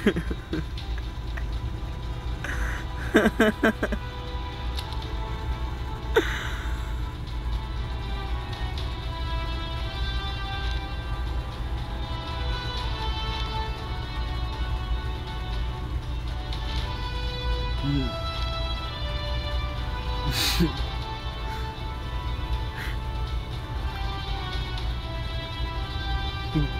嗯。